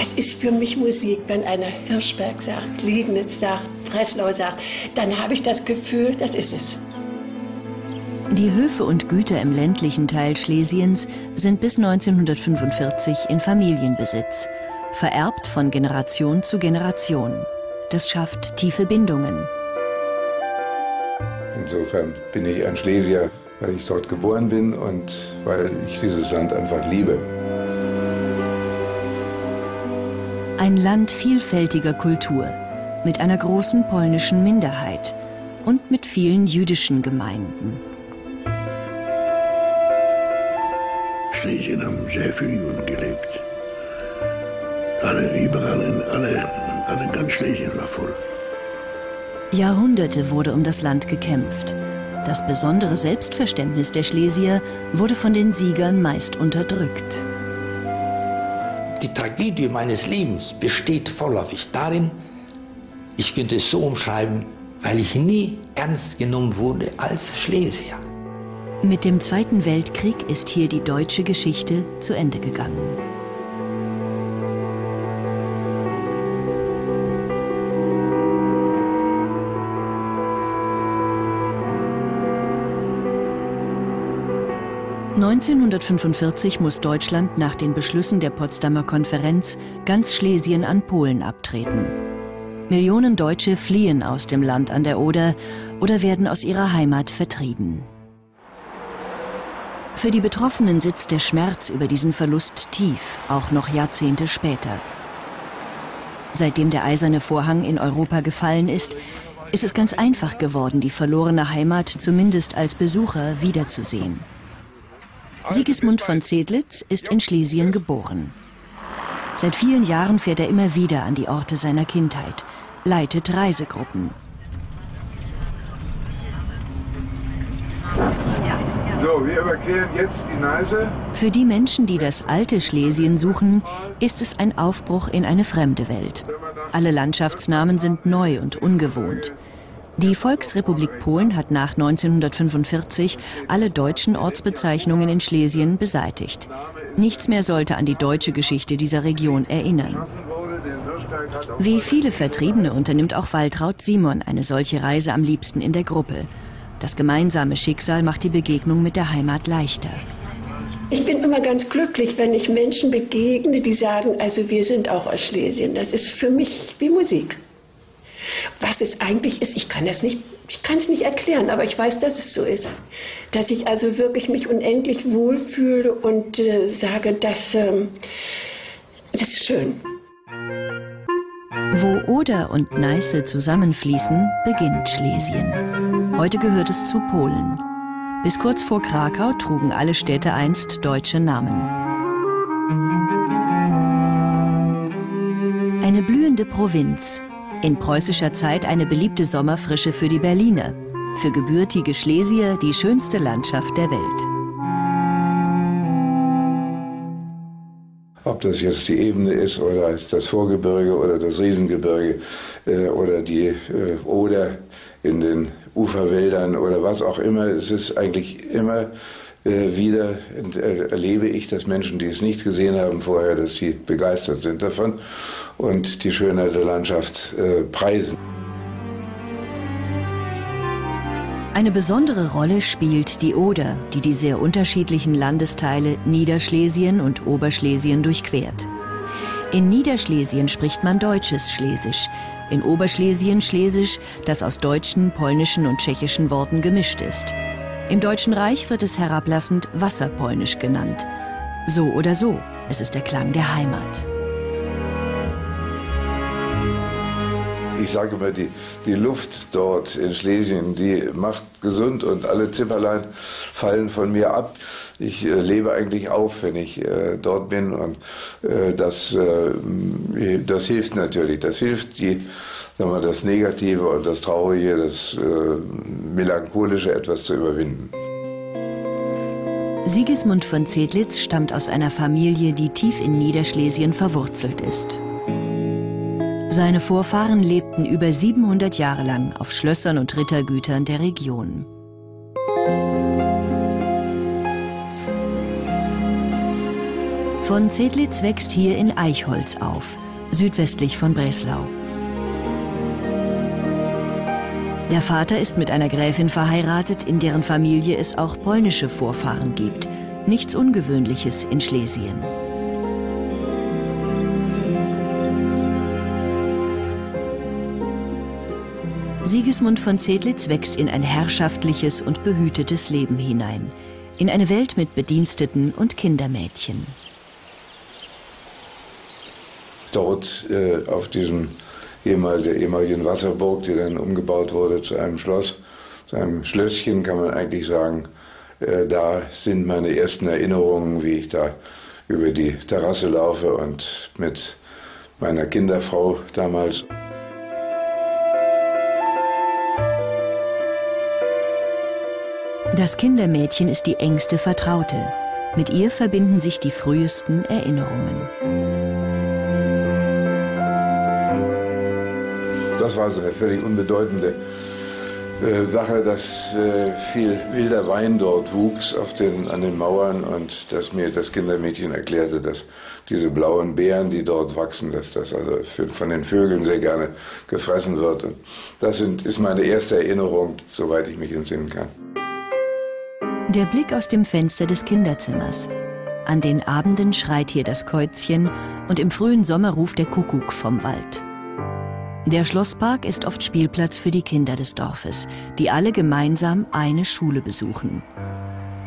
das ist für mich Musik. Wenn einer Hirschberg sagt, Liegnitz sagt, Breslau sagt, dann habe ich das Gefühl, das ist es. Die Höfe und Güter im ländlichen Teil Schlesiens sind bis 1945 in Familienbesitz, vererbt von Generation zu Generation. Das schafft tiefe Bindungen. Insofern bin ich ein Schlesier, weil ich dort geboren bin und weil ich dieses Land einfach liebe. Ein Land vielfältiger Kultur, mit einer großen polnischen Minderheit und mit vielen jüdischen Gemeinden. Schlesien haben sehr viele Juden gelebt. Alle, überall, in alle, alle ganz Schlesien war voll. Jahrhunderte wurde um das Land gekämpft. Das besondere Selbstverständnis der Schlesier wurde von den Siegern meist unterdrückt. Die Tragödie meines Lebens besteht vorläufig darin, ich könnte es so umschreiben, weil ich nie ernst genommen wurde als Schlesier. Mit dem Zweiten Weltkrieg ist hier die deutsche Geschichte zu Ende gegangen. (1945) muss Deutschland nach den Beschlüssen der Potsdamer Konferenz ganz Schlesien an Polen abtreten. Millionen Deutsche fliehen aus dem Land an der Oder oder werden aus ihrer Heimat vertrieben. Für die Betroffenen sitzt der Schmerz über diesen Verlust tief, auch noch Jahrzehnte später. Seitdem der eiserne Vorhang in Europa gefallen ist, ist es ganz einfach geworden, die verlorene Heimat zumindest als Besucher wiederzusehen. Sigismund von Zedlitz ist in Schlesien geboren. Seit vielen Jahren fährt er immer wieder an die Orte seiner Kindheit, leitet Reisegruppen. So, wir überqueren jetzt die Neiße. Für die Menschen, die das alte Schlesien suchen, ist es ein Aufbruch in eine fremde Welt. Alle Landschaftsnamen sind neu und ungewohnt. Die Volksrepublik Polen hat nach 1945 alle deutschen Ortsbezeichnungen in Schlesien beseitigt. Nichts mehr sollte an die deutsche Geschichte dieser Region erinnern. Wie viele Vertriebene unternimmt auch Waltraud Simon eine solche Reise am liebsten in der Gruppe. Das gemeinsame Schicksal macht die Begegnung mit der Heimat leichter. Ich bin immer ganz glücklich, wenn ich Menschen begegne, die sagen, also wir sind auch aus Schlesien. Das ist für mich wie Musik. Was es eigentlich ist, ich kann es nicht, ich kann es nicht erklären, aber ich weiß, dass es so ist. Dass ich also wirklich mich unendlich wohlfühle und äh, sage, dass, äh, das ist schön. Wo Oder und Neiße zusammenfließen, beginnt Schlesien. Heute gehört es zu Polen. Bis kurz vor Krakau trugen alle Städte einst deutsche Namen. Eine blühende Provinz, in preußischer Zeit eine beliebte Sommerfrische für die Berliner, für gebürtige Schlesier die schönste Landschaft der Welt. Ob das jetzt die Ebene ist oder das Vorgebirge oder das Riesengebirge äh, oder die äh, Oder in den Uferwäldern oder was auch immer, es ist eigentlich immer wieder äh, erlebe ich, dass Menschen, die es nicht gesehen haben vorher, dass die begeistert sind davon und die Schönheit der Landschaft äh, preisen. Eine besondere Rolle spielt die Oder, die die sehr unterschiedlichen Landesteile Niederschlesien und Oberschlesien durchquert. In Niederschlesien spricht man deutsches Schlesisch, in Oberschlesien Schlesisch, das aus deutschen, polnischen und tschechischen Worten gemischt ist. Im Deutschen Reich wird es herablassend Wasserpolnisch genannt. So oder so, es ist der Klang der Heimat. Ich sage immer, die, die Luft dort in Schlesien, die macht gesund und alle Zipperlein fallen von mir ab. Ich äh, lebe eigentlich auf, wenn ich äh, dort bin und äh, das, äh, das hilft natürlich. Das hilft die, sagen wir, das Negative und das Traurige, das äh, Melancholische etwas zu überwinden. Sigismund von Zedlitz stammt aus einer Familie, die tief in Niederschlesien verwurzelt ist. Seine Vorfahren lebten über 700 Jahre lang auf Schlössern und Rittergütern der Region. Von Zedlitz wächst hier in Eichholz auf, südwestlich von Breslau. Der Vater ist mit einer Gräfin verheiratet, in deren Familie es auch polnische Vorfahren gibt. Nichts Ungewöhnliches in Schlesien. Sigismund von Zedlitz wächst in ein herrschaftliches und behütetes Leben hinein, in eine Welt mit Bediensteten und Kindermädchen. Dort äh, auf diesem ehemaligen, ehemaligen Wasserburg, die dann umgebaut wurde zu einem Schloss, zu einem Schlösschen, kann man eigentlich sagen, äh, da sind meine ersten Erinnerungen, wie ich da über die Terrasse laufe und mit meiner Kinderfrau damals Das Kindermädchen ist die engste Vertraute. Mit ihr verbinden sich die frühesten Erinnerungen. Das war so eine völlig unbedeutende äh, Sache, dass äh, viel wilder Wein dort wuchs auf den, an den Mauern und dass mir das Kindermädchen erklärte, dass diese blauen Beeren, die dort wachsen, dass das also für, von den Vögeln sehr gerne gefressen wird. Und das sind, ist meine erste Erinnerung, soweit ich mich entsinnen kann. Der Blick aus dem Fenster des Kinderzimmers. An den Abenden schreit hier das Käuzchen und im frühen Sommer ruft der Kuckuck vom Wald. Der Schlosspark ist oft Spielplatz für die Kinder des Dorfes, die alle gemeinsam eine Schule besuchen.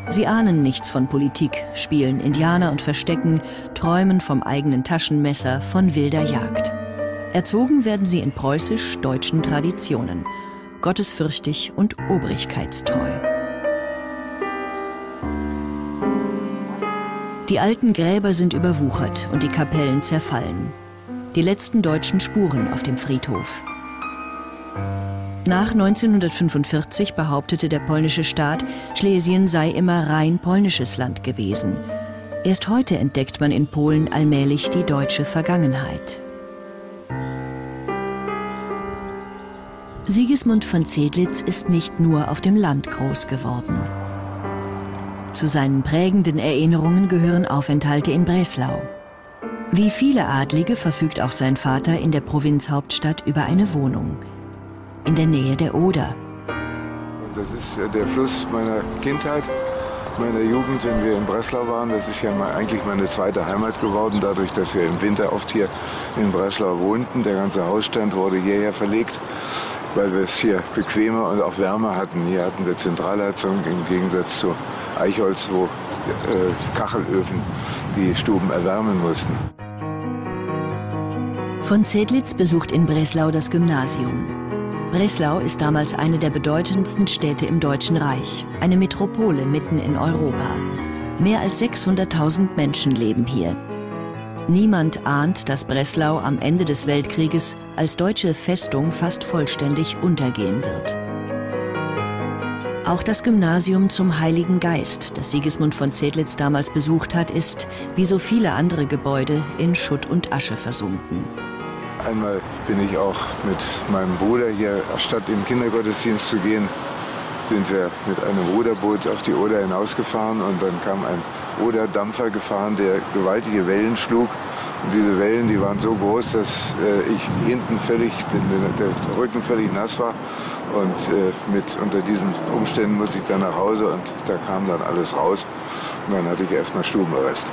Sie ahnen nichts von Politik, spielen Indianer und Verstecken, träumen vom eigenen Taschenmesser, von wilder Jagd. Erzogen werden sie in preußisch-deutschen Traditionen, gottesfürchtig und obrigkeitstreu. Die alten Gräber sind überwuchert und die Kapellen zerfallen. Die letzten deutschen Spuren auf dem Friedhof. Nach 1945 behauptete der polnische Staat, Schlesien sei immer rein polnisches Land gewesen. Erst heute entdeckt man in Polen allmählich die deutsche Vergangenheit. Sigismund von Zedlitz ist nicht nur auf dem Land groß geworden. Zu seinen prägenden Erinnerungen gehören Aufenthalte in Breslau. Wie viele Adlige verfügt auch sein Vater in der Provinzhauptstadt über eine Wohnung. In der Nähe der Oder. Das ist der Fluss meiner Kindheit, meiner Jugend, wenn wir in Breslau waren. Das ist ja eigentlich meine zweite Heimat geworden, dadurch, dass wir im Winter oft hier in Breslau wohnten. Der ganze Hausstand wurde hierher verlegt, weil wir es hier bequemer und auch wärmer hatten. Hier hatten wir Zentralheizung im Gegensatz zu Eichholz, wo äh, Kachelöfen die Stuben erwärmen mussten. Von Zedlitz besucht in Breslau das Gymnasium. Breslau ist damals eine der bedeutendsten Städte im Deutschen Reich, eine Metropole mitten in Europa. Mehr als 600.000 Menschen leben hier. Niemand ahnt, dass Breslau am Ende des Weltkrieges als deutsche Festung fast vollständig untergehen wird. Auch das Gymnasium zum Heiligen Geist, das Sigismund von Zedlitz damals besucht hat, ist, wie so viele andere Gebäude, in Schutt und Asche versunken. Einmal bin ich auch mit meinem Bruder hier, statt den Kindergottesdienst zu gehen, sind wir mit einem Ruderboot auf die Oder hinausgefahren und dann kam ein Oderdampfer gefahren, der gewaltige Wellen schlug. Und diese Wellen, die waren so groß, dass äh, ich hinten völlig, der, der Rücken völlig nass war und äh, mit, unter diesen Umständen musste ich dann nach Hause und da kam dann alles raus. Und dann hatte ich erstmal Stubenarrest.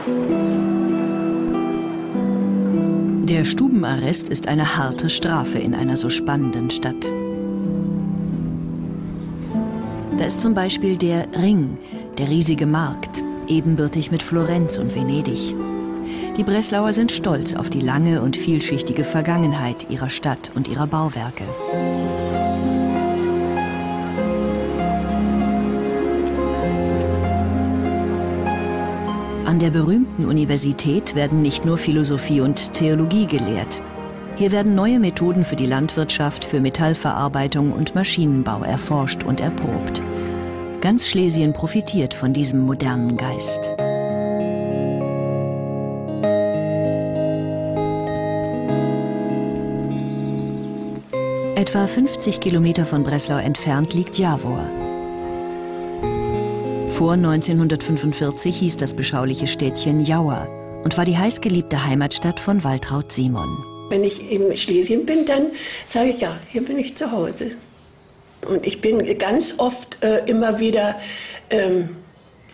Der Stubenarrest ist eine harte Strafe in einer so spannenden Stadt. Da ist zum Beispiel der Ring, der riesige Markt, ebenbürtig mit Florenz und Venedig. Die Breslauer sind stolz auf die lange und vielschichtige Vergangenheit ihrer Stadt und ihrer Bauwerke. An der berühmten Universität werden nicht nur Philosophie und Theologie gelehrt. Hier werden neue Methoden für die Landwirtschaft, für Metallverarbeitung und Maschinenbau erforscht und erprobt. Ganz Schlesien profitiert von diesem modernen Geist. Etwa 50 Kilometer von Breslau entfernt liegt Javor. Vor 1945 hieß das beschauliche Städtchen Jauer und war die heißgeliebte Heimatstadt von Waltraud Simon. Wenn ich in Schlesien bin, dann sage ich, ja, hier bin ich zu Hause. Und ich bin ganz oft äh, immer wieder, ähm,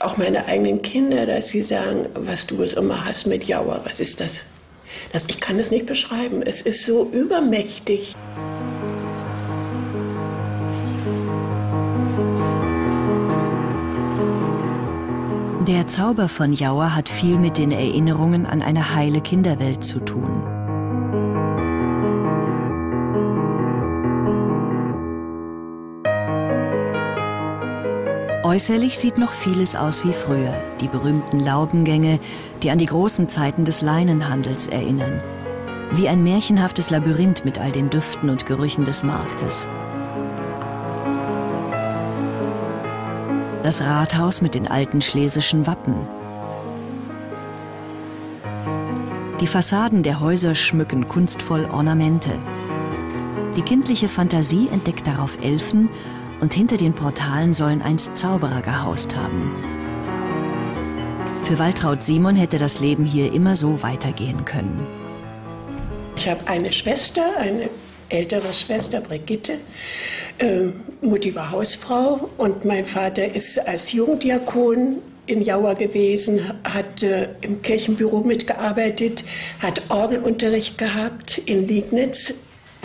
auch meine eigenen Kinder, dass sie sagen, was du es immer hast mit Jauer, was ist das? das? Ich kann es nicht beschreiben, es ist so übermächtig. Der Zauber von Jauer hat viel mit den Erinnerungen an eine heile Kinderwelt zu tun. Äußerlich sieht noch vieles aus wie früher. Die berühmten Laubengänge, die an die großen Zeiten des Leinenhandels erinnern. Wie ein märchenhaftes Labyrinth mit all den Düften und Gerüchen des Marktes. Das Rathaus mit den alten schlesischen Wappen. Die Fassaden der Häuser schmücken kunstvoll Ornamente. Die kindliche Fantasie entdeckt darauf Elfen und hinter den Portalen sollen einst Zauberer gehaust haben. Für Waltraud Simon hätte das Leben hier immer so weitergehen können. Ich habe eine Schwester, eine ältere Schwester, Brigitte. Ähm, Mutti war Hausfrau und mein Vater ist als Jugenddiakon in Jauer gewesen, hat äh, im Kirchenbüro mitgearbeitet, hat Orgelunterricht gehabt in Liegnitz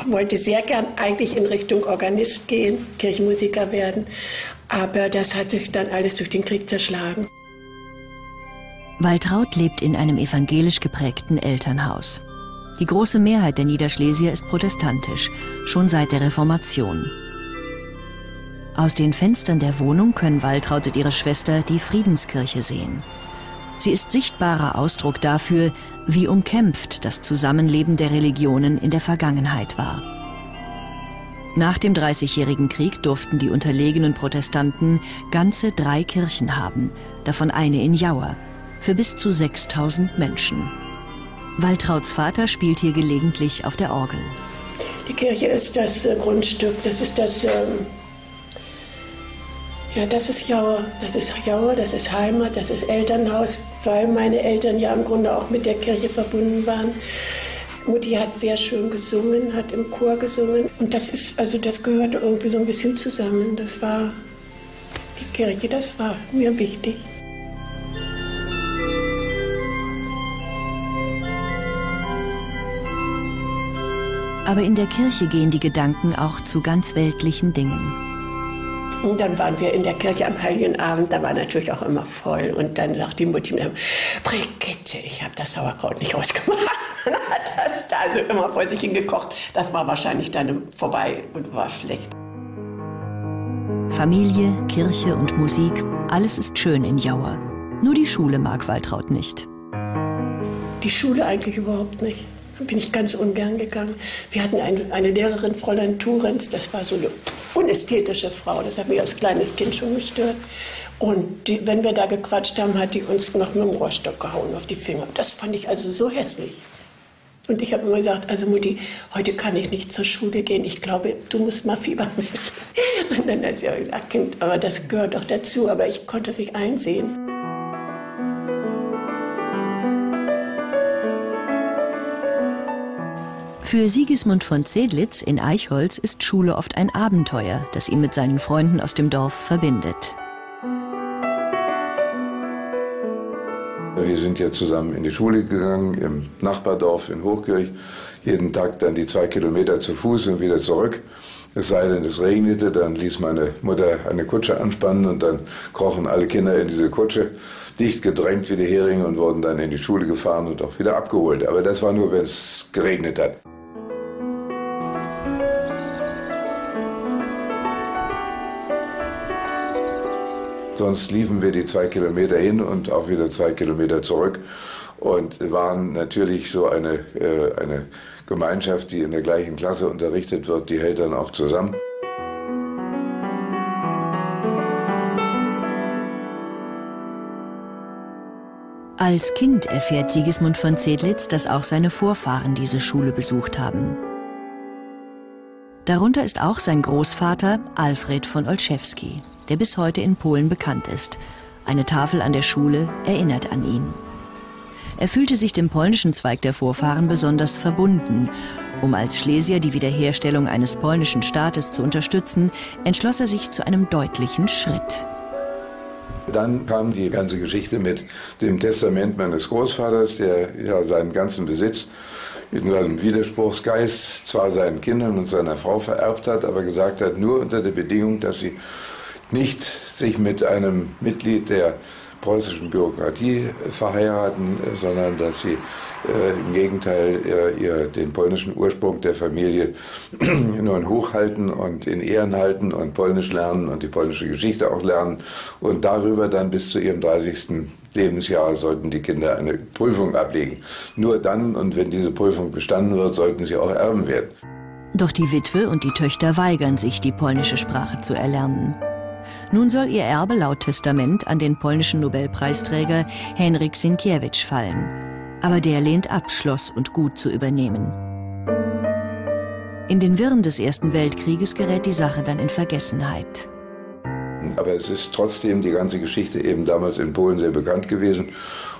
wollte sehr gern eigentlich in Richtung Organist gehen, Kirchenmusiker werden, aber das hat sich dann alles durch den Krieg zerschlagen. Waltraud lebt in einem evangelisch geprägten Elternhaus. Die große Mehrheit der Niederschlesier ist protestantisch, schon seit der Reformation. Aus den Fenstern der Wohnung können Waltraud und ihre Schwester die Friedenskirche sehen. Sie ist sichtbarer Ausdruck dafür, wie umkämpft das Zusammenleben der Religionen in der Vergangenheit war. Nach dem Dreißigjährigen Krieg durften die unterlegenen Protestanten ganze drei Kirchen haben, davon eine in Jauer, für bis zu 6000 Menschen. Waltrauds Vater spielt hier gelegentlich auf der Orgel. Die Kirche ist das äh, Grundstück, das ist das ähm, ja, das ist Jauer. Das ist Jauer, das ist Heimat, das ist Elternhaus, weil meine Eltern ja im Grunde auch mit der Kirche verbunden waren. Mutti hat sehr schön gesungen, hat im Chor gesungen. Und das ist, also das gehörte irgendwie so ein bisschen zusammen. Das war die Kirche, das war mir wichtig. Aber in der Kirche gehen die Gedanken auch zu ganz weltlichen Dingen. Und dann waren wir in der Kirche am Heiligen Abend, da war natürlich auch immer voll. Und dann sagt die Mutti mir, Brigitte, ich habe das Sauerkraut nicht ausgemacht. Und hat das da also immer vor sich hingekocht. Das war wahrscheinlich dann vorbei und war schlecht. Familie, Kirche und Musik, alles ist schön in Jauer. Nur die Schule mag Waltraud nicht. Die Schule eigentlich überhaupt nicht bin ich ganz ungern gegangen. Wir hatten eine, eine Lehrerin, Fräulein Turenz, das war so eine unästhetische Frau, das hat mich als kleines Kind schon gestört. Und die, wenn wir da gequatscht haben, hat die uns noch mit dem Rohrstock gehauen auf die Finger. Das fand ich also so hässlich. Und ich habe immer gesagt, also Mutti, heute kann ich nicht zur Schule gehen. Ich glaube, du musst mal Fieber messen. Und dann hat sie auch gesagt, Kind, aber das gehört doch dazu. Aber ich konnte es nicht einsehen. Für Sigismund von Zedlitz in Eichholz ist Schule oft ein Abenteuer, das ihn mit seinen Freunden aus dem Dorf verbindet. Wir sind ja zusammen in die Schule gegangen, im Nachbardorf in Hochkirch. Jeden Tag dann die zwei Kilometer zu Fuß und wieder zurück. Es sei denn, es regnete, dann ließ meine Mutter eine Kutsche anspannen und dann krochen alle Kinder in diese Kutsche, dicht gedrängt wie die Heringe und wurden dann in die Schule gefahren und auch wieder abgeholt. Aber das war nur, wenn es geregnet hat. Sonst liefen wir die zwei Kilometer hin und auch wieder zwei Kilometer zurück und waren natürlich so eine, äh, eine Gemeinschaft, die in der gleichen Klasse unterrichtet wird, die hält dann auch zusammen. Als Kind erfährt Sigismund von Zedlitz, dass auch seine Vorfahren diese Schule besucht haben. Darunter ist auch sein Großvater Alfred von Olszewski der bis heute in Polen bekannt ist. Eine Tafel an der Schule erinnert an ihn. Er fühlte sich dem polnischen Zweig der Vorfahren besonders verbunden. Um als Schlesier die Wiederherstellung eines polnischen Staates zu unterstützen, entschloss er sich zu einem deutlichen Schritt. Dann kam die ganze Geschichte mit dem Testament meines Großvaters, der ja seinen ganzen Besitz in seinem Widerspruchsgeist zwar seinen Kindern und seiner Frau vererbt hat, aber gesagt hat, nur unter der Bedingung, dass sie nicht sich mit einem Mitglied der preußischen Bürokratie verheiraten, sondern dass sie äh, im Gegenteil äh, ihr den polnischen Ursprung der Familie nun hochhalten und in Ehren halten und Polnisch lernen und die polnische Geschichte auch lernen und darüber dann bis zu ihrem 30. Lebensjahr sollten die Kinder eine Prüfung ablegen. Nur dann und wenn diese Prüfung bestanden wird, sollten sie auch Erben werden. Doch die Witwe und die Töchter weigern sich, die polnische Sprache zu erlernen. Nun soll ihr Erbe laut Testament an den polnischen Nobelpreisträger Henryk Sienkiewicz fallen. Aber der lehnt ab, Schloss und Gut zu übernehmen. In den Wirren des Ersten Weltkrieges gerät die Sache dann in Vergessenheit. Aber es ist trotzdem die ganze Geschichte eben damals in Polen sehr bekannt gewesen.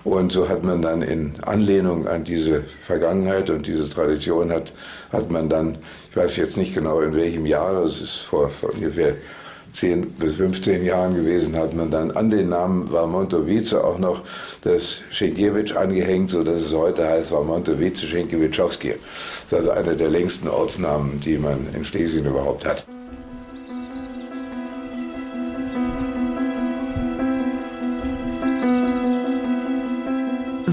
Und so hat man dann in Anlehnung an diese Vergangenheit und diese Tradition hat, hat man dann, ich weiß jetzt nicht genau in welchem Jahr, es ist vor, vor ungefähr 10 bis 15 Jahren gewesen, hat man dann an den Namen Warmontowice auch noch das Schenkiewicz angehängt, sodass es heute heißt Warmontowice Schenkiewitschowski. Das ist also einer der längsten Ortsnamen, die man in Schlesien überhaupt hat.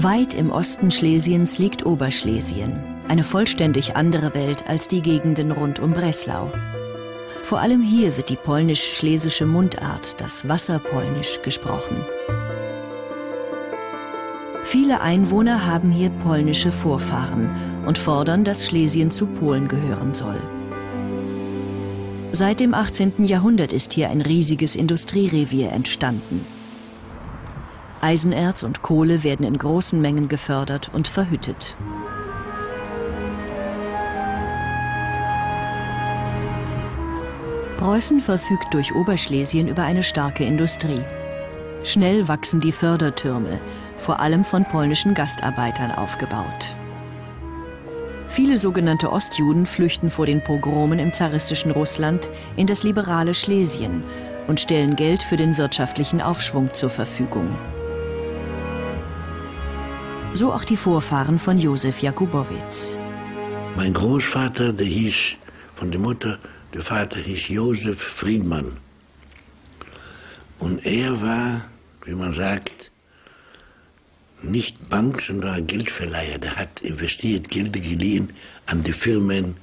Weit im Osten Schlesiens liegt Oberschlesien, eine vollständig andere Welt als die Gegenden rund um Breslau. Vor allem hier wird die polnisch-schlesische Mundart, das Wasserpolnisch, gesprochen. Viele Einwohner haben hier polnische Vorfahren und fordern, dass Schlesien zu Polen gehören soll. Seit dem 18. Jahrhundert ist hier ein riesiges Industrierevier entstanden. Eisenerz und Kohle werden in großen Mengen gefördert und verhüttet. Preußen verfügt durch Oberschlesien über eine starke Industrie. Schnell wachsen die Fördertürme, vor allem von polnischen Gastarbeitern aufgebaut. Viele sogenannte Ostjuden flüchten vor den Pogromen im zaristischen Russland in das liberale Schlesien und stellen Geld für den wirtschaftlichen Aufschwung zur Verfügung. So auch die Vorfahren von Josef Jakubowitz. Mein Großvater, der hieß von der Mutter der Vater hieß Josef Friedmann. Und er war, wie man sagt, nicht Bank, sondern Geldverleiher. Der hat investiert, Geld geliehen an die Firmen,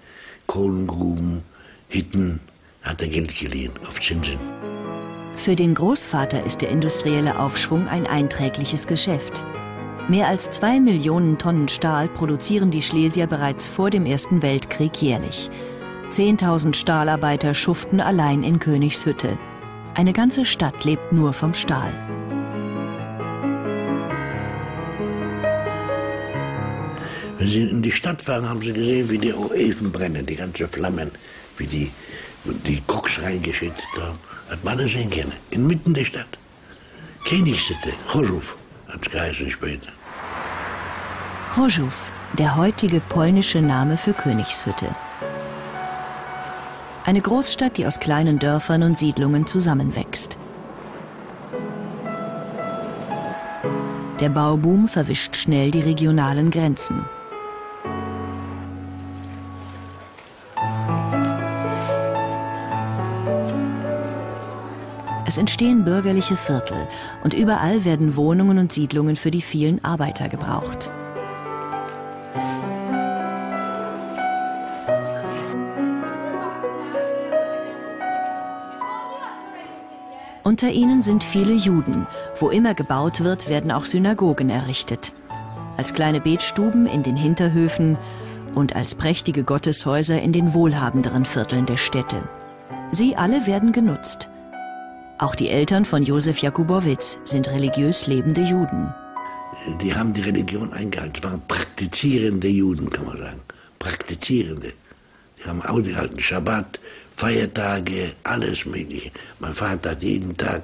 Kohlengruben, Hitten, hat er Geld geliehen auf Zinsen. Für den Großvater ist der industrielle Aufschwung ein einträgliches Geschäft. Mehr als zwei Millionen Tonnen Stahl produzieren die Schlesier bereits vor dem Ersten Weltkrieg jährlich. 10.000 Stahlarbeiter schuften allein in Königshütte. Eine ganze Stadt lebt nur vom Stahl. Wenn Sie in die Stadt fahren, haben Sie gesehen, wie die Öfen brennen, die ganzen Flammen, wie die, die Koks reingeschüttet haben. Hat man das sehen können. Inmitten der Stadt. Königshütte, Chorzów hat es geheißen später. Chorzów, der heutige polnische Name für Königshütte. Eine Großstadt, die aus kleinen Dörfern und Siedlungen zusammenwächst. Der Bauboom verwischt schnell die regionalen Grenzen. Es entstehen bürgerliche Viertel und überall werden Wohnungen und Siedlungen für die vielen Arbeiter gebraucht. Unter ihnen sind viele Juden. Wo immer gebaut wird, werden auch Synagogen errichtet. Als kleine Betstuben in den Hinterhöfen und als prächtige Gotteshäuser in den wohlhabenderen Vierteln der Städte. Sie alle werden genutzt. Auch die Eltern von Josef Jakubowitz sind religiös lebende Juden. Die haben die Religion eingehalten. Es waren praktizierende Juden, kann man sagen. Praktizierende. Die haben ausgehalten. Schabbat, Feiertage, alles Mögliche. Mein Vater hat jeden Tag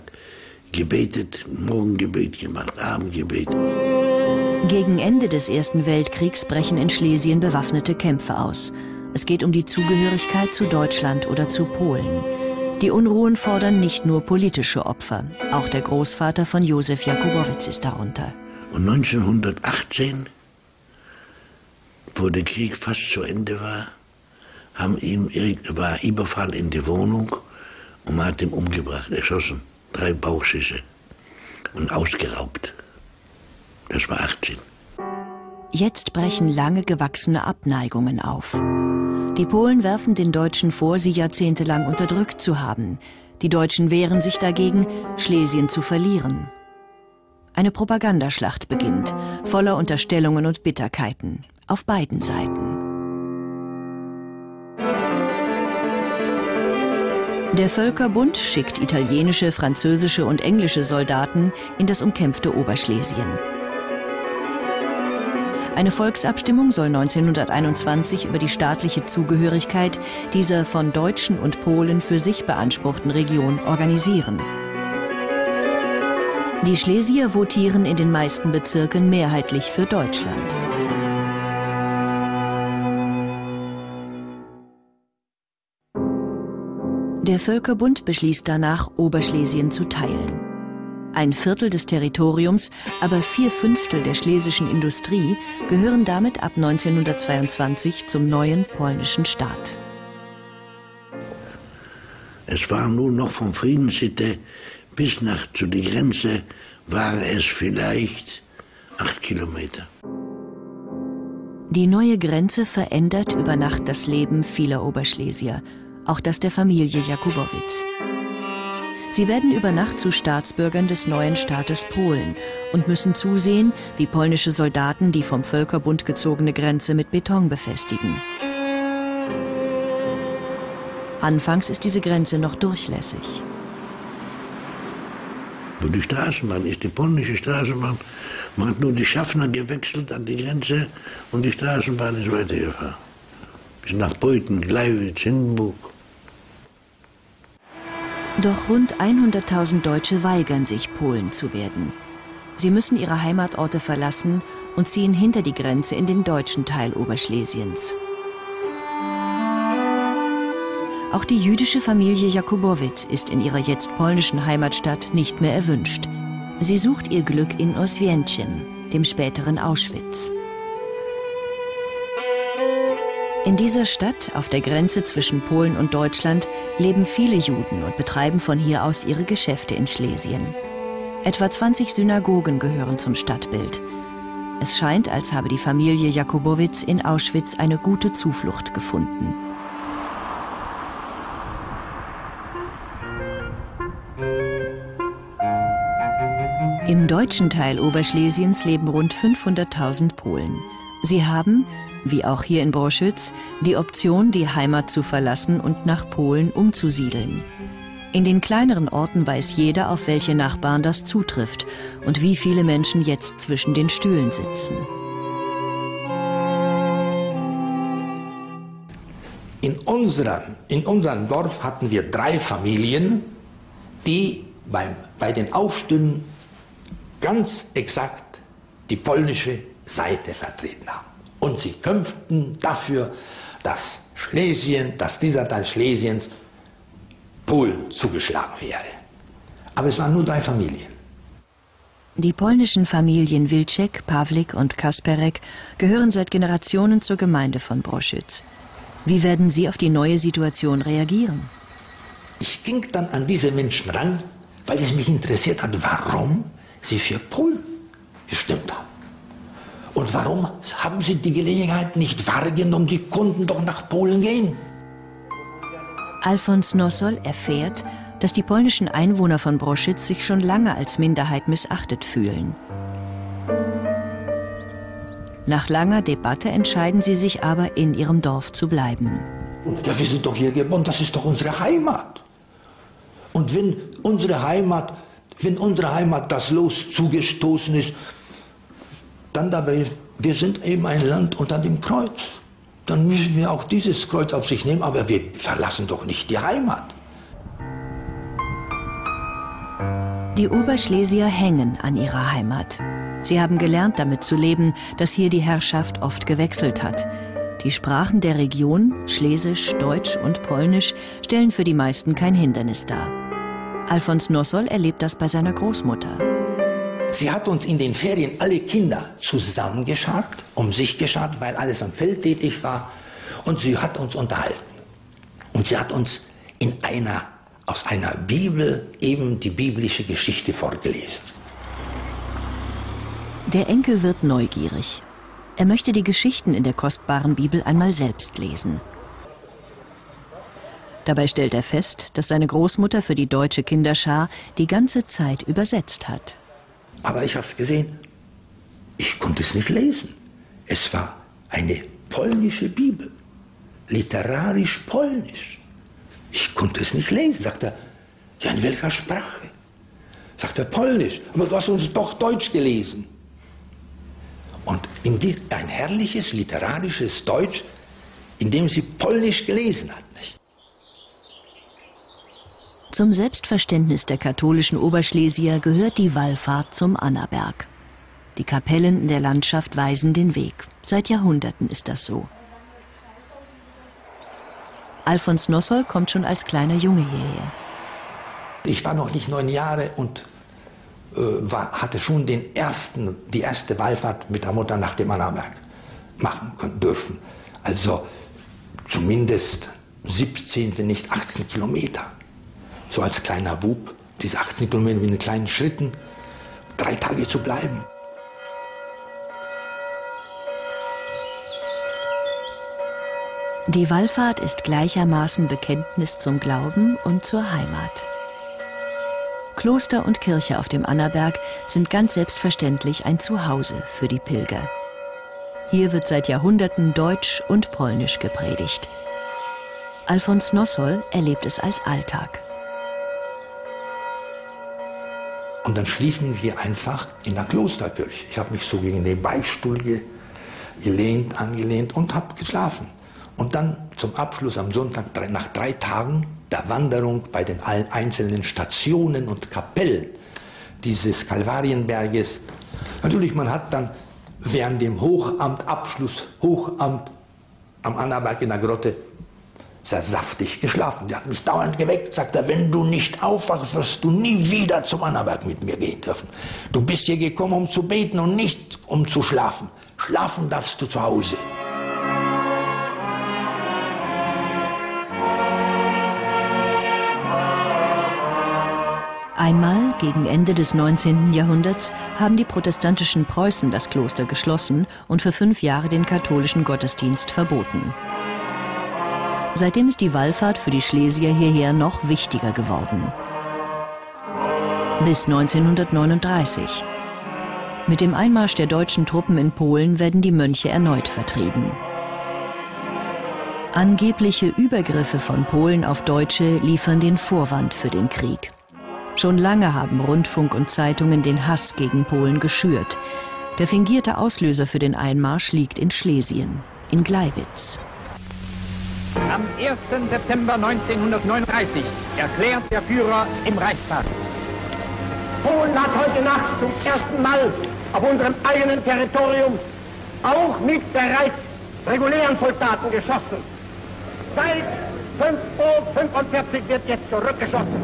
gebetet, Morgengebet gemacht, Abendgebet. Gegen Ende des Ersten Weltkriegs brechen in Schlesien bewaffnete Kämpfe aus. Es geht um die Zugehörigkeit zu Deutschland oder zu Polen. Die Unruhen fordern nicht nur politische Opfer. Auch der Großvater von Josef Jakubowitz ist darunter. Und 1918, wo der Krieg fast zu Ende war, haben ihm, war Überfall in die Wohnung und man hat ihn umgebracht, erschossen. Drei Bauchschüsse und ausgeraubt. Das war 18. Jetzt brechen lange gewachsene Abneigungen auf. Die Polen werfen den Deutschen vor, sie jahrzehntelang unterdrückt zu haben. Die Deutschen wehren sich dagegen, Schlesien zu verlieren. Eine Propagandaschlacht beginnt, voller Unterstellungen und Bitterkeiten, auf beiden Seiten. Der Völkerbund schickt italienische, französische und englische Soldaten in das umkämpfte Oberschlesien. Eine Volksabstimmung soll 1921 über die staatliche Zugehörigkeit dieser von Deutschen und Polen für sich beanspruchten Region organisieren. Die Schlesier votieren in den meisten Bezirken mehrheitlich für Deutschland. Der Völkerbund beschließt danach, Oberschlesien zu teilen. Ein Viertel des Territoriums, aber vier Fünftel der schlesischen Industrie gehören damit ab 1922 zum neuen polnischen Staat. Es war nur noch von Friedenssitte bis nach zu die Grenze war es vielleicht acht Kilometer. Die neue Grenze verändert über Nacht das Leben vieler Oberschlesier auch das der Familie Jakubowitz. Sie werden über Nacht zu Staatsbürgern des neuen Staates Polen und müssen zusehen, wie polnische Soldaten die vom Völkerbund gezogene Grenze mit Beton befestigen. Anfangs ist diese Grenze noch durchlässig. Die Straßenbahn ist, die polnische Straßenbahn, man hat nur die Schaffner gewechselt an die Grenze und die Straßenbahn ist weitergefahren. Bis nach Beuthen, Gleiwitz, Hindenburg. Doch rund 100.000 Deutsche weigern sich, Polen zu werden. Sie müssen ihre Heimatorte verlassen und ziehen hinter die Grenze in den deutschen Teil Oberschlesiens. Auch die jüdische Familie Jakubowitz ist in ihrer jetzt polnischen Heimatstadt nicht mehr erwünscht. Sie sucht ihr Glück in Oswiecim, dem späteren Auschwitz. In dieser Stadt, auf der Grenze zwischen Polen und Deutschland, leben viele Juden und betreiben von hier aus ihre Geschäfte in Schlesien. Etwa 20 Synagogen gehören zum Stadtbild. Es scheint, als habe die Familie Jakubowitz in Auschwitz eine gute Zuflucht gefunden. Im deutschen Teil Oberschlesiens leben rund 500.000 Polen. Sie haben, wie auch hier in Broschütz, die Option, die Heimat zu verlassen und nach Polen umzusiedeln. In den kleineren Orten weiß jeder, auf welche Nachbarn das zutrifft und wie viele Menschen jetzt zwischen den Stühlen sitzen. In unserem, in unserem Dorf hatten wir drei Familien, die beim, bei den Aufstünden ganz exakt die polnische Seite vertreten haben. Und sie kämpften dafür, dass Schlesien, dass dieser Teil Schlesiens Polen zugeschlagen wäre. Aber es waren nur drei Familien. Die polnischen Familien Wilczek, Pawlik und Kasperek gehören seit Generationen zur Gemeinde von Broschütz. Wie werden Sie auf die neue Situation reagieren? Ich ging dann an diese Menschen ran, weil es mich interessiert hat, warum sie für Polen gestimmt haben. Und warum haben Sie die Gelegenheit nicht wahrgenommen, die konnten doch nach Polen gehen? Alfons Nossol erfährt, dass die polnischen Einwohner von Broschitz sich schon lange als Minderheit missachtet fühlen. Nach langer Debatte entscheiden sie sich aber, in ihrem Dorf zu bleiben. Ja, wir sind doch hier geboren, das ist doch unsere Heimat. Und wenn unsere Heimat, wenn unsere Heimat das Los zugestoßen ist, dann dabei, wir sind eben ein Land unter dem Kreuz. Dann müssen wir auch dieses Kreuz auf sich nehmen, aber wir verlassen doch nicht die Heimat. Die Oberschlesier hängen an ihrer Heimat. Sie haben gelernt, damit zu leben, dass hier die Herrschaft oft gewechselt hat. Die Sprachen der Region, Schlesisch, Deutsch und Polnisch, stellen für die meisten kein Hindernis dar. Alfons Nossol erlebt das bei seiner Großmutter. Sie hat uns in den Ferien alle Kinder zusammengeschart, um sich geschart, weil alles am Feld tätig war. Und sie hat uns unterhalten. Und sie hat uns in einer, aus einer Bibel eben die biblische Geschichte vorgelesen. Der Enkel wird neugierig. Er möchte die Geschichten in der kostbaren Bibel einmal selbst lesen. Dabei stellt er fest, dass seine Großmutter für die deutsche Kinderschar die ganze Zeit übersetzt hat. Aber ich habe es gesehen. Ich konnte es nicht lesen. Es war eine polnische Bibel, literarisch polnisch. Ich konnte es nicht lesen. Sagt er, ja, in welcher Sprache? Sagt er, polnisch. Aber du hast uns doch Deutsch gelesen. Und in die, ein herrliches literarisches Deutsch, in dem sie polnisch gelesen hat. Nicht? Zum Selbstverständnis der katholischen Oberschlesier gehört die Wallfahrt zum Annaberg. Die Kapellen in der Landschaft weisen den Weg. Seit Jahrhunderten ist das so. Alfons Nossol kommt schon als kleiner Junge hierher. Ich war noch nicht neun Jahre und äh, war, hatte schon den ersten, die erste Wallfahrt mit der Mutter nach dem Annaberg machen können, dürfen. Also zumindest 17, wenn nicht 18 Kilometer. So als kleiner Bub, diese 18 Kilometer mit kleinen Schritten, drei Tage zu bleiben. Die Wallfahrt ist gleichermaßen Bekenntnis zum Glauben und zur Heimat. Kloster und Kirche auf dem Annaberg sind ganz selbstverständlich ein Zuhause für die Pilger. Hier wird seit Jahrhunderten Deutsch und Polnisch gepredigt. Alfons Nossol erlebt es als Alltag. Und dann schliefen wir einfach in der Klosterkirche. Ich habe mich so gegen den Beistuhl gelehnt, angelehnt und habe geschlafen. Und dann zum Abschluss am Sonntag, nach drei Tagen der Wanderung bei den einzelnen Stationen und Kapellen dieses Kalvarienberges, natürlich, man hat dann während dem Hochamt, Abschluss, Hochamt am Annaberg in der Grotte, sehr saftig geschlafen. Der hat mich dauernd geweckt, sagt er, wenn du nicht aufwachst, wirst du nie wieder zum Annaberg mit mir gehen dürfen. Du bist hier gekommen, um zu beten und nicht um zu schlafen. Schlafen darfst du zu Hause. Einmal, gegen Ende des 19. Jahrhunderts, haben die protestantischen Preußen das Kloster geschlossen und für fünf Jahre den katholischen Gottesdienst verboten. Seitdem ist die Wallfahrt für die Schlesier hierher noch wichtiger geworden. Bis 1939. Mit dem Einmarsch der deutschen Truppen in Polen werden die Mönche erneut vertrieben. Angebliche Übergriffe von Polen auf Deutsche liefern den Vorwand für den Krieg. Schon lange haben Rundfunk und Zeitungen den Hass gegen Polen geschürt. Der fingierte Auslöser für den Einmarsch liegt in Schlesien, in Gleiwitz. Am 1. September 1939 erklärt der Führer im Reichstag. Polen hat heute Nacht zum ersten Mal auf unserem eigenen Territorium auch mit bereits regulären Soldaten geschossen. Seit 5.45 Uhr wird jetzt zurückgeschossen.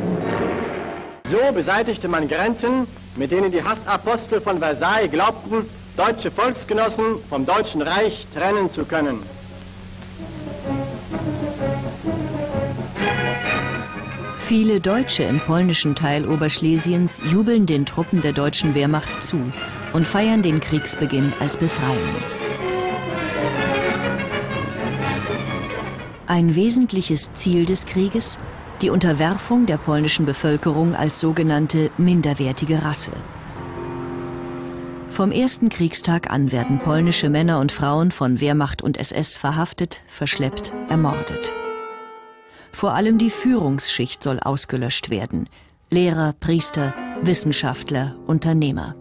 So beseitigte man Grenzen, mit denen die Hassapostel von Versailles glaubten, deutsche Volksgenossen vom Deutschen Reich trennen zu können. Viele Deutsche im polnischen Teil Oberschlesiens jubeln den Truppen der deutschen Wehrmacht zu und feiern den Kriegsbeginn als Befreiung. Ein wesentliches Ziel des Krieges die Unterwerfung der polnischen Bevölkerung als sogenannte minderwertige Rasse. Vom ersten Kriegstag an werden polnische Männer und Frauen von Wehrmacht und SS verhaftet, verschleppt, ermordet. Vor allem die Führungsschicht soll ausgelöscht werden. Lehrer, Priester, Wissenschaftler, Unternehmer.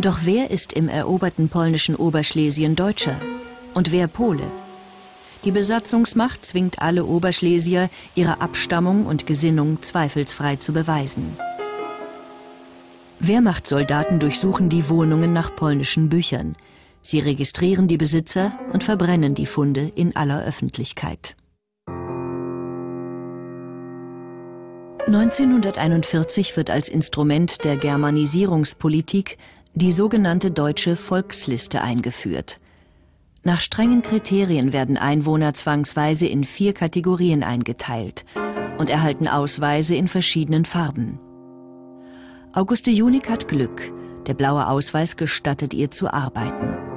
Doch wer ist im eroberten polnischen Oberschlesien Deutscher? Und wer Pole? Die Besatzungsmacht zwingt alle Oberschlesier, ihre Abstammung und Gesinnung zweifelsfrei zu beweisen. Wehrmachtssoldaten durchsuchen die Wohnungen nach polnischen Büchern. Sie registrieren die Besitzer und verbrennen die Funde in aller Öffentlichkeit. 1941 wird als Instrument der Germanisierungspolitik die sogenannte Deutsche Volksliste eingeführt. Nach strengen Kriterien werden Einwohner zwangsweise in vier Kategorien eingeteilt und erhalten Ausweise in verschiedenen Farben. Auguste Junig hat Glück. Der blaue Ausweis gestattet ihr zu arbeiten.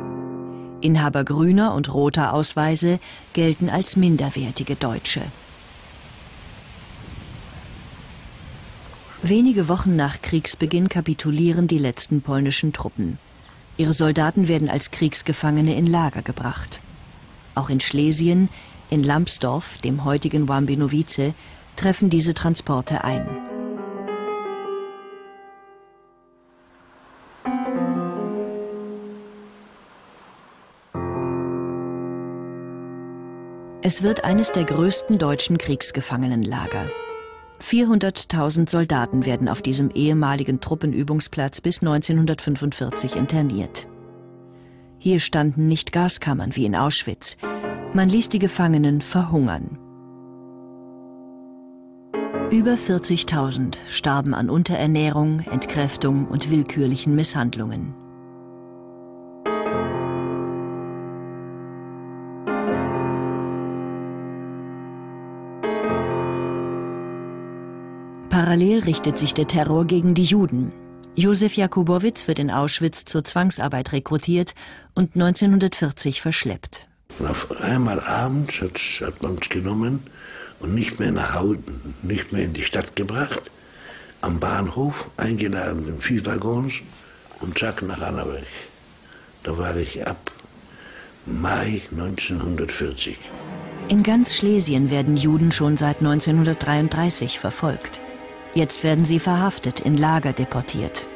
Inhaber grüner und roter Ausweise gelten als minderwertige Deutsche. Wenige Wochen nach Kriegsbeginn kapitulieren die letzten polnischen Truppen. Ihre Soldaten werden als Kriegsgefangene in Lager gebracht. Auch in Schlesien, in Lambsdorff, dem heutigen Wambinowice, treffen diese Transporte ein. Es wird eines der größten deutschen Kriegsgefangenenlager. 400.000 Soldaten werden auf diesem ehemaligen Truppenübungsplatz bis 1945 interniert. Hier standen nicht Gaskammern wie in Auschwitz. Man ließ die Gefangenen verhungern. Über 40.000 starben an Unterernährung, Entkräftung und willkürlichen Misshandlungen. Parallel richtet sich der Terror gegen die Juden. Josef Jakubowitz wird in Auschwitz zur Zwangsarbeit rekrutiert und 1940 verschleppt. Auf einmal abends hat, hat man uns genommen und nicht mehr nach Hause, nicht mehr in die Stadt gebracht, am Bahnhof eingeladen in vier Waggons und zack nach Annaberg. Da war ich ab Mai 1940. In ganz Schlesien werden Juden schon seit 1933 verfolgt. Jetzt werden sie verhaftet, in Lager deportiert.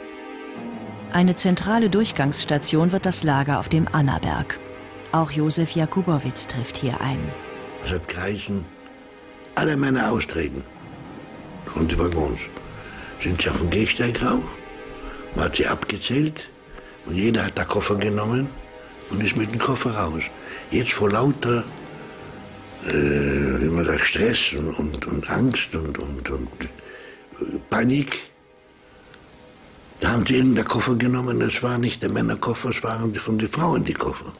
Eine zentrale Durchgangsstation wird das Lager auf dem Annaberg. Auch Josef Jakubowitz trifft hier ein. Es hat geheißen, alle Männer austreten. Und die Waggons. Sind sie auf den Gehsteig rauf, man hat sie abgezählt und jeder hat den Koffer genommen und ist mit dem Koffer raus. Jetzt vor lauter äh, wie man sagt, Stress und, und, und Angst und, und, und Panik. Da haben sie ihnen den Koffer genommen, es war nicht der Männerkoffer, es waren von den Frauen die Koffer.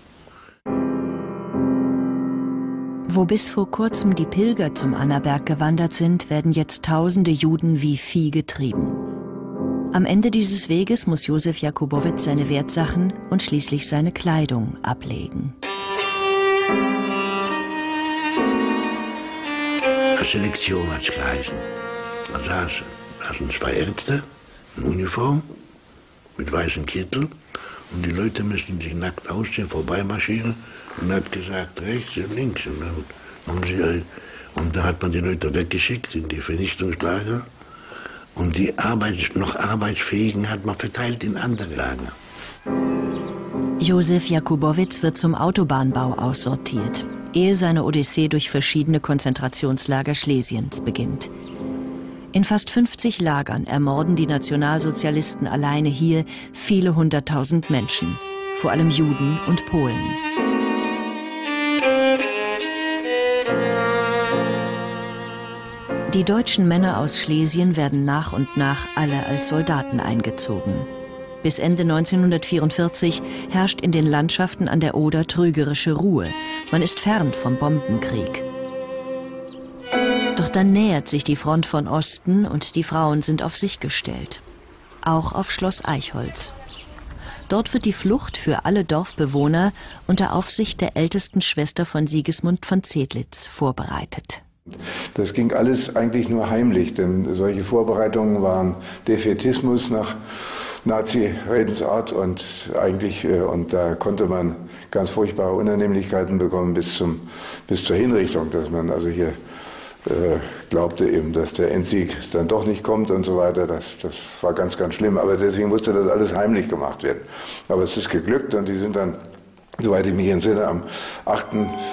Wo bis vor kurzem die Pilger zum Annaberg gewandert sind, werden jetzt tausende Juden wie Vieh getrieben. Am Ende dieses Weges muss Josef Jakubowitz seine Wertsachen und schließlich seine Kleidung ablegen. Selektion hat es geheißen. Da saßen, zwei Ärzte in Uniform mit weißem Kittel und die Leute müssen sich nackt ausziehen, vorbeimarschieren und hat gesagt rechts und links und dann haben sie und da hat man die Leute weggeschickt in die Vernichtungslager und die Arbeits, noch Arbeitsfähigen hat man verteilt in andere Lager. Josef Jakubowitz wird zum Autobahnbau aussortiert, ehe seine Odyssee durch verschiedene Konzentrationslager Schlesiens beginnt. In fast 50 Lagern ermorden die Nationalsozialisten alleine hier viele hunderttausend Menschen, vor allem Juden und Polen. Die deutschen Männer aus Schlesien werden nach und nach alle als Soldaten eingezogen. Bis Ende 1944 herrscht in den Landschaften an der Oder trügerische Ruhe. Man ist fern vom Bombenkrieg. Dann nähert sich die Front von Osten und die Frauen sind auf sich gestellt. Auch auf Schloss Eichholz. Dort wird die Flucht für alle Dorfbewohner unter Aufsicht der ältesten Schwester von Sigismund von Zedlitz vorbereitet. Das ging alles eigentlich nur heimlich, denn solche Vorbereitungen waren Defetismus nach Nazi-Redensart und eigentlich, äh, und da konnte man ganz furchtbare Unannehmlichkeiten bekommen bis, zum, bis zur Hinrichtung, dass man also hier äh, glaubte eben, dass der Endsieg dann doch nicht kommt und so weiter. Das, das war ganz, ganz schlimm. Aber deswegen musste das alles heimlich gemacht werden. Aber es ist geglückt und die sind dann soweit ich mich entsinne, am 8.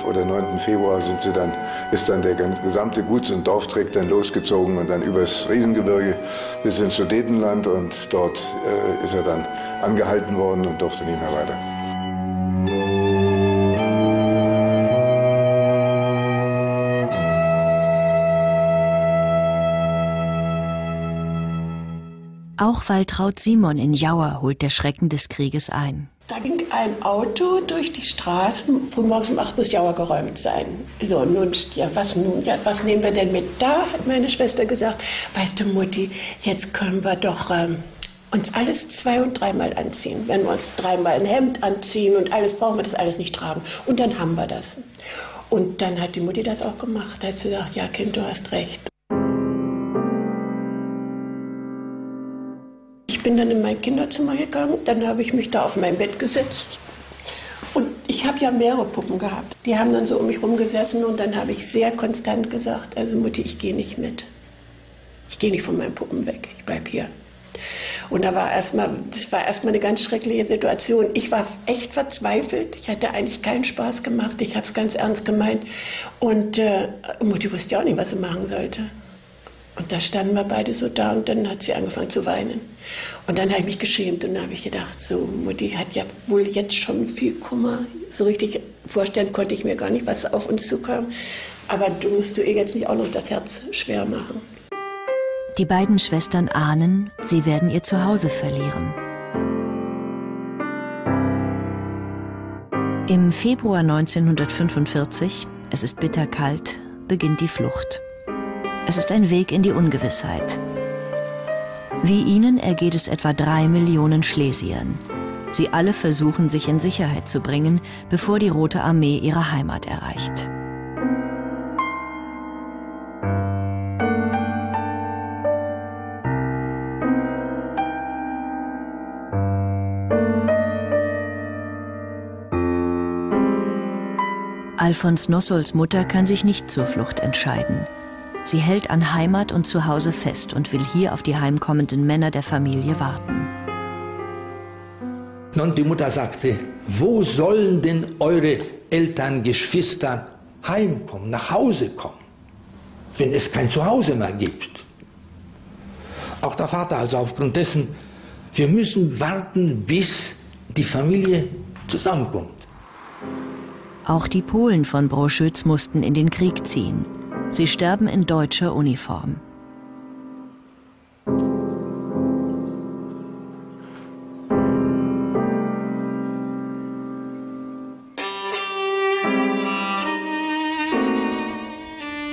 oder 9. Februar sind sie dann, ist dann der gesamte Guts- und Dorfträg dann losgezogen und dann übers Riesengebirge bis ins Sudetenland und dort äh, ist er dann angehalten worden und durfte nicht mehr weiter. Auch Waltraud Simon in Jauer holt der Schrecken des Krieges ein. Da ging ein Auto durch die Straßen, frühmorgens um 8 muss Jauer geräumt sein. So, nun, ja, was nun, ja, was nehmen wir denn mit? Da hat meine Schwester gesagt, weißt du, Mutti, jetzt können wir doch ähm, uns alles zwei- und dreimal anziehen. Wenn wir uns dreimal ein Hemd anziehen und alles, brauchen wir das alles nicht tragen. Und dann haben wir das. Und dann hat die Mutti das auch gemacht. Da hat sie gesagt, ja, Kind, du hast recht. Ich bin dann in mein Kinderzimmer gegangen, dann habe ich mich da auf mein Bett gesetzt. Und ich habe ja mehrere Puppen gehabt. Die haben dann so um mich rumgesessen und dann habe ich sehr konstant gesagt, also Mutti, ich gehe nicht mit. Ich gehe nicht von meinen Puppen weg, ich bleibe hier. Und da war erstmal, das war erstmal eine ganz schreckliche Situation. Ich war echt verzweifelt. Ich hatte eigentlich keinen Spaß gemacht. Ich habe es ganz ernst gemeint. Und äh, Mutti wusste ja auch nicht, was sie machen sollte. Und da standen wir beide so da und dann hat sie angefangen zu weinen. Und dann habe ich mich geschämt und dann habe ich gedacht, so, Mutti hat ja wohl jetzt schon viel Kummer. So richtig vorstellen konnte ich mir gar nicht, was auf uns zukam. Aber du musst du ihr jetzt nicht auch noch das Herz schwer machen. Die beiden Schwestern ahnen, sie werden ihr Zuhause verlieren. Im Februar 1945, es ist bitterkalt, beginnt die Flucht. Es ist ein Weg in die Ungewissheit. Wie ihnen ergeht es etwa drei Millionen Schlesiern. Sie alle versuchen, sich in Sicherheit zu bringen, bevor die Rote Armee ihre Heimat erreicht. Alfons Nossols Mutter kann sich nicht zur Flucht entscheiden. Sie hält an Heimat und Zuhause fest und will hier auf die heimkommenden Männer der Familie warten. Und die Mutter sagte, wo sollen denn eure Eltern, Geschwister heimkommen, nach Hause kommen, wenn es kein Zuhause mehr gibt? Auch der Vater also aufgrund dessen, wir müssen warten, bis die Familie zusammenkommt. Auch die Polen von Broschütz mussten in den Krieg ziehen. Sie sterben in deutscher Uniform.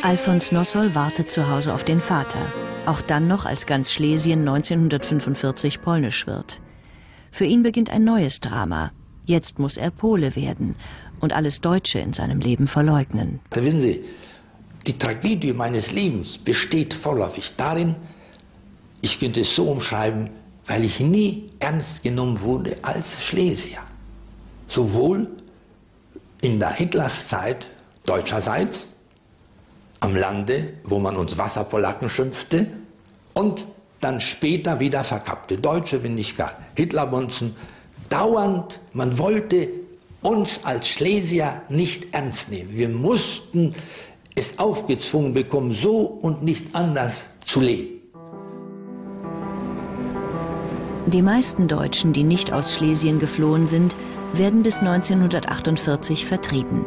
Alfons Nossol wartet zu Hause auf den Vater, auch dann noch, als ganz Schlesien 1945 polnisch wird. Für ihn beginnt ein neues Drama. Jetzt muss er Pole werden und alles Deutsche in seinem Leben verleugnen. Da wissen Sie, die Tragödie meines Lebens besteht vorläufig darin, ich könnte es so umschreiben, weil ich nie ernst genommen wurde als Schlesier. Sowohl in der Hitlers Zeit deutscherseits, am Lande, wo man uns Wasserpolacken schimpfte, und dann später wieder verkappte Deutsche, wenn nicht gar Hitlerbunzen. Dauernd, man wollte uns als Schlesier nicht ernst nehmen. Wir mussten es aufgezwungen bekommen, so und nicht anders zu leben. Die meisten Deutschen, die nicht aus Schlesien geflohen sind, werden bis 1948 vertrieben.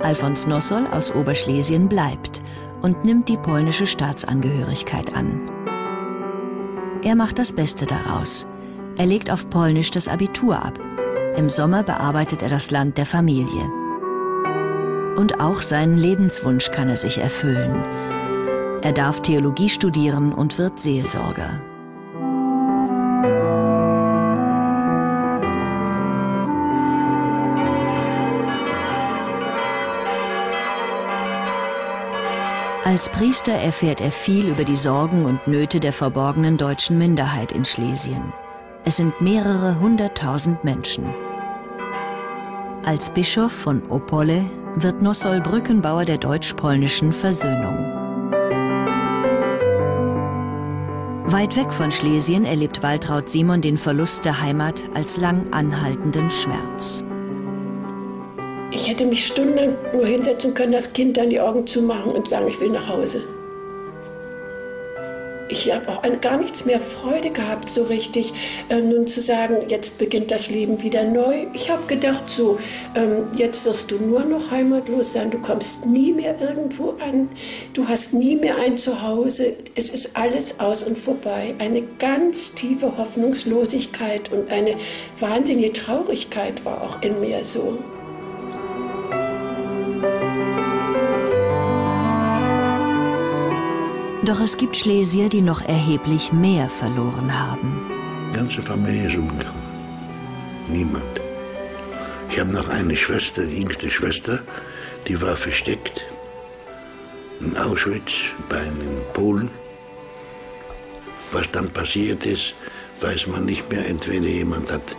Alfons Nossol aus Oberschlesien bleibt und nimmt die polnische Staatsangehörigkeit an. Er macht das Beste daraus. Er legt auf Polnisch das Abitur ab. Im Sommer bearbeitet er das Land der Familie. Und auch seinen Lebenswunsch kann er sich erfüllen. Er darf Theologie studieren und wird Seelsorger. Als Priester erfährt er viel über die Sorgen und Nöte der verborgenen deutschen Minderheit in Schlesien. Es sind mehrere hunderttausend Menschen. Als Bischof von Opole wird Nossol Brückenbauer der deutsch-polnischen Versöhnung. Weit weg von Schlesien erlebt Waltraud Simon den Verlust der Heimat als lang anhaltenden Schmerz. Ich hätte mich stundenlang nur hinsetzen können, das Kind dann die Augen zumachen und sagen, ich will nach Hause ich habe auch gar nichts mehr Freude gehabt, so richtig, äh, nun zu sagen, jetzt beginnt das Leben wieder neu. Ich habe gedacht, so, ähm, jetzt wirst du nur noch heimatlos sein, du kommst nie mehr irgendwo an, du hast nie mehr ein Zuhause, es ist alles aus und vorbei. Eine ganz tiefe Hoffnungslosigkeit und eine wahnsinnige Traurigkeit war auch in mir so. Doch es gibt Schlesier, die noch erheblich mehr verloren haben. Die ganze Familie ist umgekommen. Niemand. Ich habe noch eine Schwester, die jüngste Schwester, die war versteckt in Auschwitz bei den Polen. Was dann passiert ist, weiß man nicht mehr. Entweder jemand hat,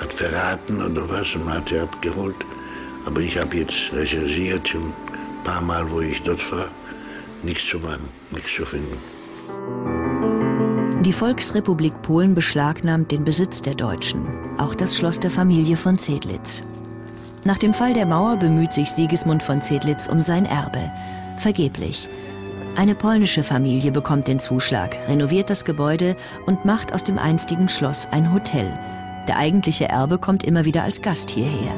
hat verraten oder was und hat sie abgeholt. Aber ich habe jetzt recherchiert, ein paar Mal, wo ich dort war nichts zu machen, nichts zu finden. Die Volksrepublik Polen beschlagnahmt den Besitz der Deutschen, auch das Schloss der Familie von Zedlitz. Nach dem Fall der Mauer bemüht sich Sigismund von Zedlitz um sein Erbe. Vergeblich. Eine polnische Familie bekommt den Zuschlag, renoviert das Gebäude und macht aus dem einstigen Schloss ein Hotel. Der eigentliche Erbe kommt immer wieder als Gast hierher.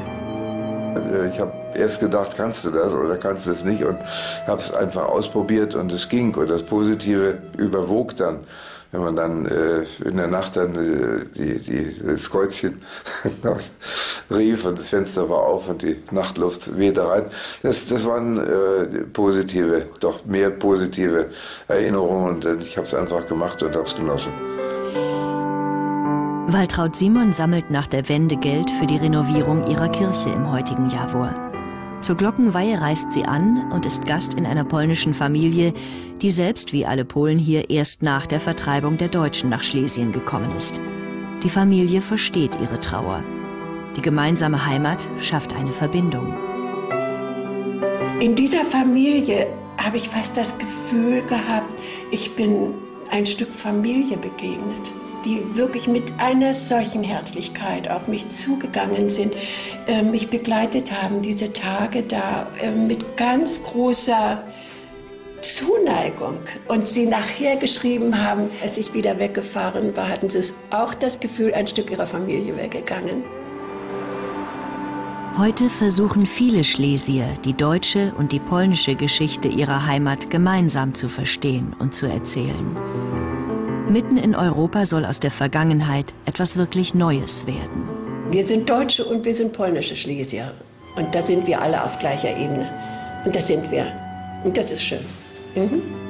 Ich habe erst gedacht, kannst du das oder kannst du es nicht und habe es einfach ausprobiert und es ging und das Positive überwog dann. Wenn man dann äh, in der Nacht dann äh, die, die, das Kreuzchen rief und das Fenster war auf und die Nachtluft wehte rein. Das, das waren äh, positive, doch mehr positive Erinnerungen und ich habe es einfach gemacht und habe es genossen. Waltraud Simon sammelt nach der Wende Geld für die Renovierung ihrer Kirche im heutigen Javor. Zur Glockenweihe reist sie an und ist Gast in einer polnischen Familie, die selbst wie alle Polen hier erst nach der Vertreibung der Deutschen nach Schlesien gekommen ist. Die Familie versteht ihre Trauer. Die gemeinsame Heimat schafft eine Verbindung. In dieser Familie habe ich fast das Gefühl gehabt, ich bin ein Stück Familie begegnet die wirklich mit einer solchen Herzlichkeit auf mich zugegangen sind, äh, mich begleitet haben, diese Tage da äh, mit ganz großer Zuneigung und sie nachher geschrieben haben, als ich wieder weggefahren war, hatten sie auch das Gefühl, ein Stück ihrer Familie weggegangen. Heute versuchen viele Schlesier, die deutsche und die polnische Geschichte ihrer Heimat gemeinsam zu verstehen und zu erzählen. Mitten in Europa soll aus der Vergangenheit etwas wirklich Neues werden. Wir sind Deutsche und wir sind polnische Schlesier. Und da sind wir alle auf gleicher Ebene. Und das sind wir. Und das ist schön. Mhm.